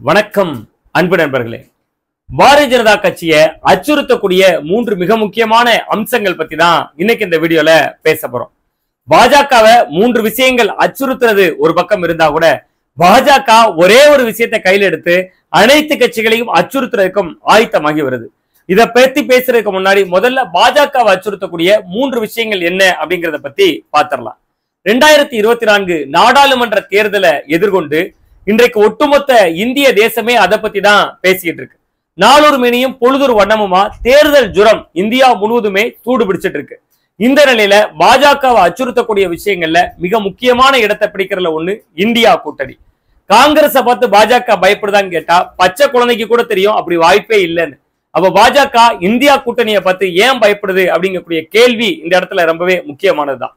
வணக்கம் அன்பு நண்பர்களே. பாரதிய ஜனதா கட்சியை அச்சுறுத்தக்கூடிய மூன்று மிக முக்கியமான அம்சங்கள் பத்தி தான் இன்னைக்கு இந்த வீடியோல பேச போறோம். பாஜகவை மூன்று விஷயங்கள் அச்சுறுத்துறது ஒரு பக்கம் இருந்தா கூட பாஜக ஒரே ஒரு விஷயத்தை கையில் எடுத்து அனைத்து கட்சிகளையும் அச்சுறுத்துறதுக்கும் ஆயத்தமாகி வருது. இதை பத்தி பேசுறதுக்கு முன்னாடி முதல்ல பாஜகவை அச்சுறுத்தக்கூடிய மூன்று விஷயங்கள் என்ன அப்படிங்கறத பத்தி பாத்திரலாம். ரெண்டாயிரத்தி இருபத்தி நான்கு நாடாளுமன்ற தேர்தலை எதிர்கொண்டு இன்றைக்கு ஒட்டுமொத்த இந்திய தேசமே அதை பத்தி தான் பேசிக்கிட்டு இருக்கு. நாளொரு மினியும் பொழுதொரு வண்ணமுமா தேர்தல் ஜுரம் இந்தியா முழுவதுமே சூடு பிடிச்சிட்டு இருக்கு. இந்த நிலையில பாஜகவை அச்சுறுத்தக்கூடிய விஷயங்கள்ல மிக முக்கியமான இடத்தை பிடிக்கிறதுல ஒண்ணு இந்தியா கூட்டணி. காங்கிரஸை பார்த்து பாஜக பயப்படுதான்னு கேட்டா பச்சை குழந்தைக்கு கூட தெரியும் அப்படி வாய்ப்பே இல்லைன்னு. அப்ப பாஜக இந்தியா கூட்டணியை பார்த்து ஏன் பயப்படுது அப்படிங்கக்கூடிய கேள்வி இந்த இடத்துல ரொம்பவே முக்கியமானதுதான்.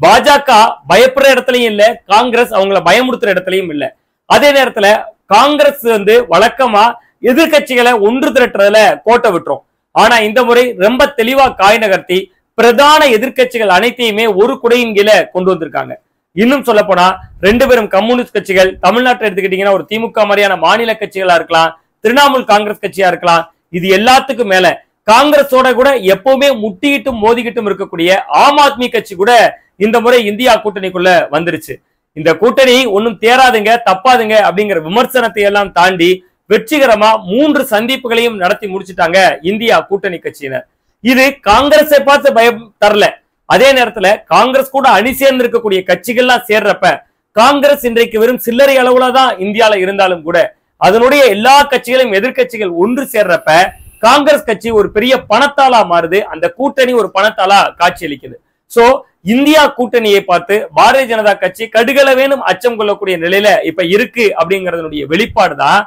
பாஜக பயப்படுற இடத்துலயும் இல்ல காங்கிரஸ் அவங்கள பயமுறுத்துற இடத்துலயும் இல்லை. அதே நேரத்துல காங்கிரஸ் வந்து வழக்கமா எதிர்க்கட்சிகளை ஒன்று திரட்டுறதுல கோட்டை விட்டுரும். ஆனா இந்த முறை ரொம்ப தெளிவா காய் நகர்த்தி பிரதான எதிர்க்கட்சிகள் அனைத்தையுமே ஒரு குடையின் கீழே கொண்டு வந்திருக்காங்க. இன்னும் சொல்ல போனா ரெண்டு பேரும் கம்யூனிஸ்ட் கட்சிகள் தமிழ்நாட்டை எடுத்துக்கிட்டீங்கன்னா ஒரு திமுக மாதிரியான மாநில கட்சிகளா இருக்கலாம் திரிணாமுல் காங்கிரஸ் கட்சியா இருக்கலாம் இது எல்லாத்துக்கும் மேல காங்கிரஸோட கூட எப்பவுமே முட்டிக்கிட்டும் மோதிக்கிட்டும் இருக்கக்கூடிய ஆம் ஆத்மி கட்சி கூட இந்த முறை இந்தியா கூட்டணிக்குள்ள வந்துருச்சு. இந்த கூட்டணி ஒன்னும் தேராதுங்க தப்பாதுங்க அப்படிங்கிற விமர்சனத்தை எல்லாம் தாண்டி வெற்றிகரமா மூன்று சந்திப்புகளையும் நடத்தி முடிச்சிட்டாங்க இந்தியா கூட்டணி கட்சியினர். இது காங்கிரஸை பார்த்து பயம் தரல. அதே நேரத்துல காங்கிரஸ் கூட அணி சேர்ந்து இருக்கக்கூடிய கட்சிகள்லாம் சேர்றப்ப காங்கிரஸ் இன்றைக்கு வெறும் சில்லறை அளவுல தான் இந்தியால இருந்தாலும் கூட அதனுடைய எல்லா கட்சிகளையும் எதிர்க்கட்சிகள் ஒன்று சேர்றப்ப காங்கிரஸ் கட்சி ஒரு பெரிய பணத்தாளா மாறுது. அந்த கூட்டணி ஒரு பணத்தாளா காட்சியளிக்குது சோ இந்தியா கூட்டணியை பார்த்து பாரதிய ஜனதா கட்சி கடுகளவேனும் அச்சம் கொள்ளக்கூடிய நிலையில இப்ப இருக்கு அப்படிங்கறதனுடைய வெளிப்பாடு தான்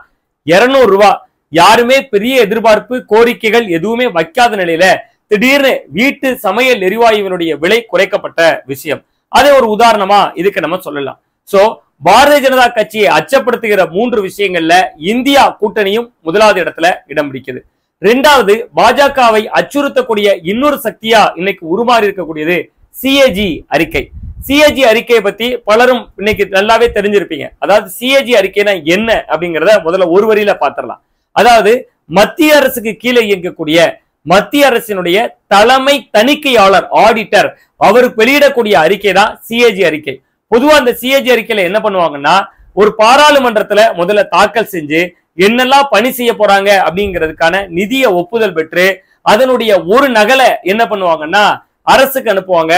இருநூறு ரூபா. யாருமே பெரிய எதிர்பார்ப்பு கோரிக்கைகள் எதுவுமே வைக்காத நிலையில திடீர்னு வீட்டு சமையல் எரிவாயுவினுடைய விலை குறைக்கப்பட்ட விஷயம். அதை ஒரு உதாரணமா இதுக்கு நம்ம சொல்லலாம். சோ பாரதிய ஜனதா கட்சியை அச்சப்படுத்துகிற மூன்று விஷயங்கள்ல இந்தியா கூட்டணியும் முதலாவது இடத்துல இடம் பிடிக்குது. ரெண்டாவது பாஜகவை அச்சுறுத்தக்கூடிய இன்னொரு சக்தியா இன்னைக்கு உருமாறி இருக்கக்கூடியது சிஏஜி அறிக்கை. சிஏஜி அறிக்கையை பத்தி பலரும் இன்னைக்கு நல்லாவே தெரிஞ்சிருப்பீங்க. அதாவது சிஏஜி அறிக்கைனா என்ன அப்படிங்கிறத முதல்ல ஒரு வரியில பாத்திரலாம். அதாவது மத்திய அரசுக்கு கீழே இயங்கக்கூடிய மத்திய அரசினுடைய தலைமை தணிக்கையாளர் ஆடிட்டர் அவருக்கு வெளியிடக்கூடிய அறிக்கை தான் சிஏஜி அறிக்கை. பொதுவா அந்த சிஏஜி அறிக்கையில என்ன பண்ணுவாங்கன்னா ஒரு பாராளுமன்றத்துல முதல்ல தாக்கல் செஞ்சு என்னெல்லாம் பணி செய்ய போறாங்க அப்படிங்கிறதுக்கான நிதியை ஒப்புதல் பெற்று அதனுடைய ஒரு நகலை என்ன பண்ணுவாங்கன்னா அரசுக்கு அனுப்புவாங்க.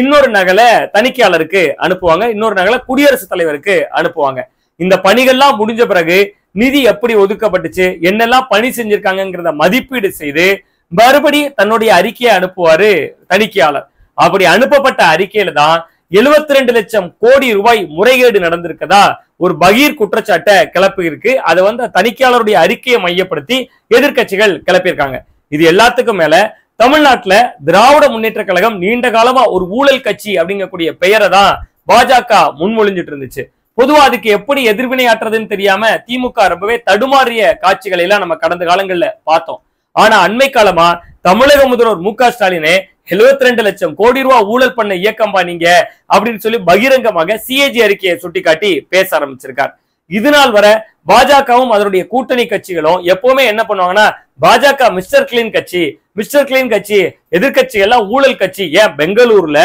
இன்னொரு நகலை தணிக்கையாளருக்கு அனுப்புவாங்க. இன்னொரு நகலை குடியரசுத் தலைவருக்கு அனுப்புவாங்க. இந்த பணிகள்லாம் முடிஞ்ச பிறகு நிதி எப்படி ஒதுக்கப்பட்டுச்சு என்னெல்லாம் பணி செஞ்சிருக்காங்கிறத மதிப்பீடு செய்து மறுபடி தன்னுடைய அறிக்கையை அனுப்புவாரு தணிக்கையாளர். அப்படி அனுப்பப்பட்ட அறிக்கையில தான் எழுபத்தி ரெண்டு லட்சம் கோடி ரூபாய் முறைகேடு நடந்திருக்கதா ஒரு பகீர் குற்றச்சாட்டை கிளப்பி இருக்கு அதை வந்து தணிக்கையாளருடைய அறிக்கையை மையப்படுத்தி எதிர்க்கட்சிகள் கிளப்பியிருக்காங்க. இது எல்லாத்துக்கும் மேல தமிழ்நாட்டுல திராவிட முன்னேற்ற கழகம் நீண்ட காலமா ஒரு ஊழல் கட்சி அப்படிங்கக்கூடிய பெயரை தான் பாஜக முன்மொழிஞ்சிட்டு இருந்துச்சு. பொதுவா அதுக்கு எப்படி எதிர்வினையாற்றுறதுன்னு தெரியாம திமுக ரொம்பவே தடுமாறிய காட்சிகளை எல்லாம் நம்ம கடந்த காலங்கள்ல பார்த்தோம். ஆனா அண்மை காலமா தமிழக முதல்வர் மு க ஸ்டாலினே எழுபத்தி ரெண்டு லட்சம் கோடி ரூபாய் ஊழல் பண்ண இயக்கம்பா நீங்க அப்படின்னு சொல்லி பகிரங்கமாக சிஏஜி அறிக்கையை சுட்டிக்காட்டி பேச ஆரம்பிச்சிருக்கார். இதனால் வர பாஜகவும் அதனுடைய கூட்டணி கட்சிகளும் எப்பவுமே என்ன பண்ணுவாங்கன்னா பாஜக மிஸ்டர் கிளீன் கட்சி மிஸ்டர் கிளீன் கட்சி எதிர்கட்சி எல்லாம் ஊழல் கட்சி. ஏன்? பெங்களூர்ல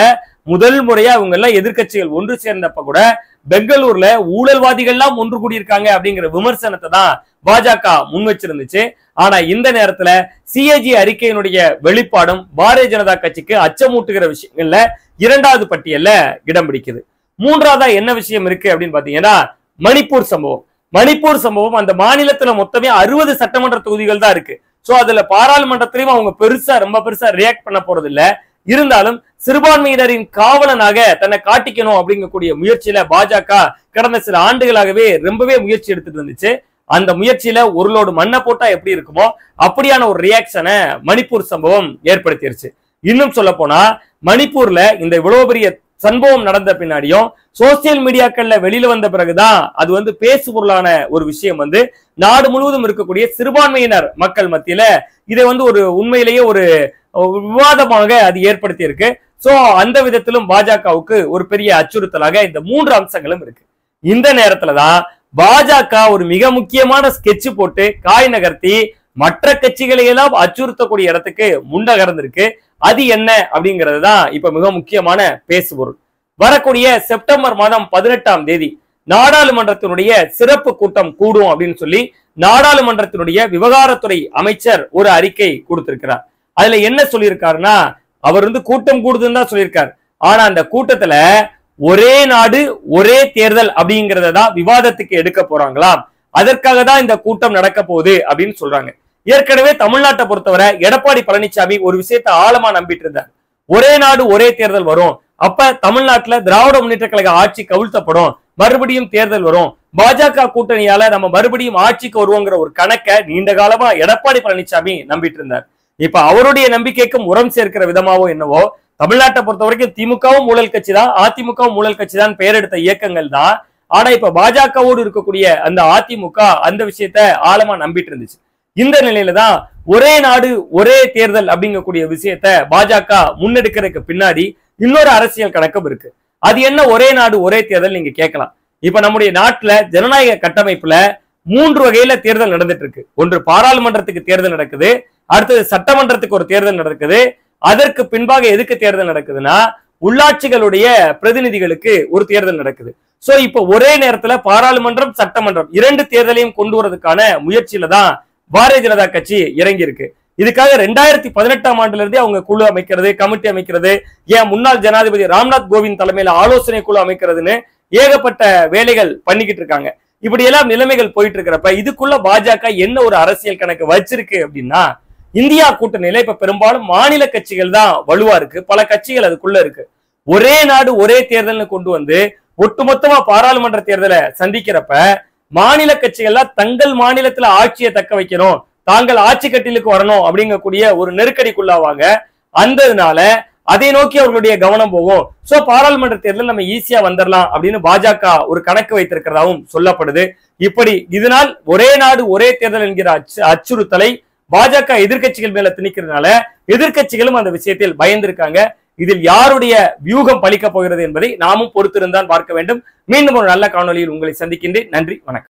முதல் முறையா அவங்க எல்லாம் எதிர்கட்சிகள் ஒன்று சேர்ந்தப்ப கூட பெங்களூர்ல ஊழல்வாதிகள்லாம் ஒன்று கூடியிருக்காங்க அப்படிங்கிற விமர்சனத்தை தான் பாஜக முன் வச்சிருந்துச்சு. ஆனா இந்த நேரத்துல சிஏஜி அறிக்கையினுடைய வெளிப்பாடும் பாரதிய ஜனதா கட்சிக்கு அச்சமூட்டுகிற விஷயங்கள்ல இரண்டாவது பட்டியல்ல இடம் பிடிக்குது. மூன்றாவதா என்ன விஷயம் இருக்கு அப்படின்னு பாத்தீங்கன்னா மணிப்பூர் சம்பவம். மணிப்பூர் சம்பவம் அந்த மாநிலத்துல மொத்தமே அறுபது சட்டமன்ற தொகுதிகள் தான் இருக்கு. சோ அதுல பாராளுமன்றத்திலையும் அவங்க பெருசா ரொம்ப பெருசா ரியாக்ட் பண்ண போறது இல்ல இருந்தாலும் சிறுபான்மையினரின் காவலனாக தன்னை காட்டிக்கணும் அப்படிங்கக்கூடிய முயற்சியில பாஜக கடந்த சில ஆண்டுகளாகவே ரொம்பவே முயற்சி எடுத்துட்டு இருந்துச்சு. அந்த முயற்சியில ஒரு லோடு மண்ணை போட்டா எப்படி இருக்குமோ அப்படியான ஒரு ரியாக்ஷனை மணிப்பூர் சம்பவம் ஏற்படுத்திருச்சு. இன்னும் சொல்ல போனா மணிப்பூர்ல இந்த இவ்வளவு பெரிய சம்பவம் நடந்த பின்னாடியும் சோசியல் மீடியாக்கள்ல வெளியில வந்த பிறகுதான் அது வந்து பேசு பொருளான ஒரு விஷயம் வந்து நாடு முழுவதும் இருக்கக்கூடிய சிறுபான்மையினர் மக்கள் மத்தியில இதை வந்து ஒரு உண்மையிலேயே ஒரு விவாதமாக அது ஏற்படுத்தி இருக்கு சோ அந்த விதத்திலும் பாஜகவுக்கு ஒரு பெரிய அச்சுறுத்தலாக இந்த மூன்று அம்சங்களும் இருக்கு. இந்த நேரத்துலதான் பாஜக ஒரு மிக முக்கியமான ஸ்கெட்ச் போட்டு காய் நகர்த்தி மற்ற கட்சிகளை எல்லாம் அச்சுறுத்தக்கூடிய இடத்துக்கு முன்னகர்ந்திருக்கு அது என்ன அப்படிங்கிறது தான் இப்ப மிக முக்கியமான பேசுபொருள். வரக்கூடிய செப்டம்பர் மாதம் பதினெட்டாம் தேதி நாடாளுமன்றத்தினுடைய சிறப்பு கூட்டம் கூடும் அப்படின்னு சொல்லி நாடாளுமன்றத்தினுடைய விவகாரத்துறை அமைச்சர் ஒரு அறிக்கை கொடுத்திருக்கிறார். அதுல என்ன சொல்லியிருக்காருன்னா அவர் வந்து கூட்டம் கூடுதுன்னு தான் சொல்லியிருக்காரு. ஆனா அந்த கூட்டத்துல ஒரே நாடு ஒரே தேர்தல் அப்படிங்கறத தான் விவாதத்துக்கு எடுக்க போறாங்களாம். அதற்காக தான் இந்த கூட்டம் நடக்க போகுது அப்படின்னு சொல்றாங்க. ஏற்கனவே தமிழ்நாட்டை பொறுத்தவரை எடப்பாடி பழனிசாமி ஒரு விஷயத்தை ஆழமா நம்பிட்டு இருந்தார். ஒரே நாடு ஒரே தேர்தல் வரும். அப்ப தமிழ்நாட்டுல திராவிட முன்னேற்ற கழக ஆட்சி கவிழ்த்தப்படும். மறுபடியும் தேர்தல் வரும். பாஜக கூட்டணியால நம்ம மறுபடியும் ஆட்சிக்கு வருவோங்கிற ஒரு கணக்கை நீண்ட காலமா எடப்பாடி பழனிசாமி நம்பிட்டு இருந்தார். இப்ப அவருடைய நம்பிக்கைக்கும் உரம் சேர்க்கிற விதமாவோ என்னவோ தமிழ்நாட்டை பொறுத்த வரைக்கும் திமுகவும் ஊழல் கட்சி தான் அதிமுகவும் ஊழல் கட்சி தான் பெயர் எடுத்த இயக்கங்கள் தான். ஆனா இப்ப பாஜகவோடு இருக்கக்கூடிய அந்த அதிமுக அந்த விஷயத்த ஆழமா நம்பிட்டு இருந்துச்சு. இந்த நிலையில தான் ஒரே நாடு ஒரே தேர்தல் அப்படிங்கக்கூடிய விஷயத்த பாஜக முன்னெடுக்கிறதுக்கு பின்னாடி இன்னொரு அரசியல் கணக்கம் இருக்கு. அது என்ன ஒரே நாடு ஒரே தேர்தல் நீங்க கேட்கலாம். இப்ப நம்முடைய நாட்டுல ஜனநாயக கட்டமைப்புல மூன்று வகையில தேர்தல் நடந்துட்டு இருக்கு. ஒன்று பாராளுமன்றத்துக்கு தேர்தல் நடக்குது அடுத்தது சட்டமன்றத்துக்கு ஒரு தேர்தல் நடக்குது. அதற்கு பின்பாக எதுக்கு தேர்தல் நடக்குதுன்னா உள்ளாட்சிகளுடைய பிரதிநிதிகளுக்கு ஒரு தேர்தல் நடக்குது. சோ இப்ப ஒரே நேரத்துல பாராளுமன்றம் சட்டமன்றம் இரண்டு தேர்தலையும் கொண்டு வரதுக்கான முயற்சியில தான் பாரதிய ஜனதா கட்சி இறங்கி இருக்கு இதுக்காக ரெண்டாயிரத்தி பதினெட்டாம் ஆண்டுல இருந்தே அவங்க குழு அமைக்கிறது கமிட்டி அமைக்கிறது ஏன் முன்னாள் ஜனாதிபதி ராம்நாத் கோவிந்த் தலைமையில ஆலோசனை குழு அமைக்கிறதுன்னு ஏகப்பட்ட வேலைகள் பண்ணிக்கிட்டு இருக்காங்க. இப்படி எல்லாம் நிலைமைகள் போயிட்டு இருக்கிறப்ப இதுக்குள்ள பாஜக என்ன ஒரு அரசியல் கணக்கு வச்சிருக்கு அப்படின்னா இந்தியா கூட்டணியில இப்ப பெரும்பாலும் மாநில கட்சிகள் தான் வலுவா இருக்கு. பல கட்சிகள் அதுக்குள்ள இருக்கு. ஒரே நாடு ஒரே தேர்தல்னு கொண்டு வந்து ஒட்டுமொத்தமா பாராளுமன்ற தேர்தலை சந்திக்கிறப்ப மாநில கட்சிகள்லாம் தங்கள் மாநிலத்துல ஆட்சியை தக்க வைக்கணும் தாங்கள் ஆட்சி கட்டிலுக்கு வரணும் அப்படிங்கக்கூடிய ஒரு நெருக்கடிக்குள்ளாவாங்க. அந்ததுனால அதை நோக்கி அவர்களுடைய கவனம் போகும். சோ பாராளுமன்ற தேர்தல் நம்ம ஈஸியா வந்துடலாம் அப்படின்னு பாஜக ஒரு கணக்கு வைத்திருக்கிறதாவும் சொல்லப்படுது. இப்படி இதனால் ஒரே நாடு ஒரே தேர்தல் என்கிற அச்சு அச்சுறுத்தலை பாஜக எதிர்க்கட்சிகள் மேல திணிக்கிறதுனால எதிர்க்கட்சிகளும் அந்த விஷயத்தில் பயந்திருக்காங்க. இதில் யாருடைய வியூகம் பலிக்க போகிறது என்பதை நாமும் பொறுத்திருந்தான் பார்க்க வேண்டும். மீண்டும் ஒரு நல்ல காணொலியில் உங்களை சந்திக்கின்றேன். நன்றி வணக்கம்.